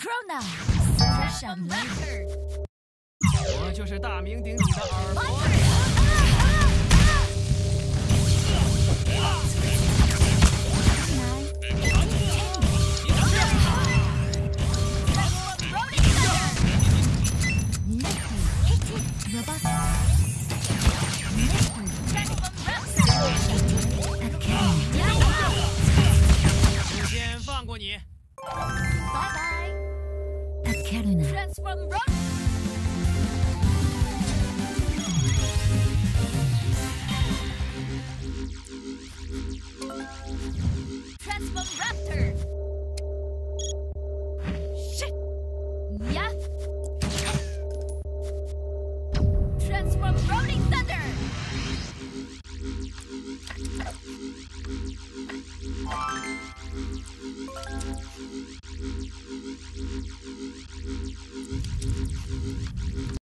Crona，思想雷。我就是大名鼎鼎的耳朵。我先放过你。拜拜。ルナ